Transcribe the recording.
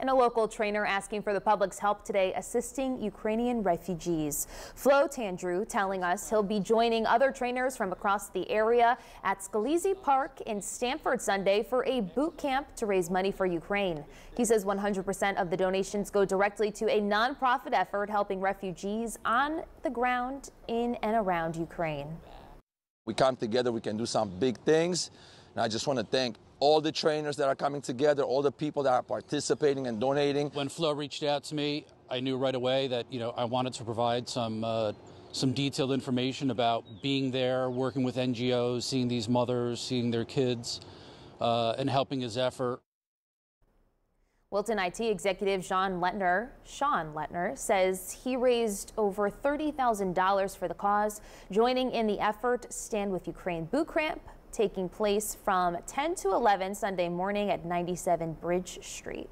And a local trainer asking for the public's help today assisting Ukrainian refugees. Flo Tandrew telling us he'll be joining other trainers from across the area at Scalzi Park in Stamford Sunday for a boot camp to raise money for Ukraine. He says 100% of the donations go directly to a nonprofit effort helping refugees on the ground in and around Ukraine. We come together, we can do some big things. And I just want to thank all the trainers that are coming together, all the people that are participating and donating. When Flo reached out to me, I knew right away that you know I wanted to provide some uh, some detailed information about being there, working with NGOs, seeing these mothers, seeing their kids, uh, and helping his effort. Wilton IT executive Sean Letner, Sean Letner says he raised over $30,000 for the cause, joining in the effort Stand with Ukraine boot camp taking place from 10 to 11 Sunday morning at 97 Bridge Street.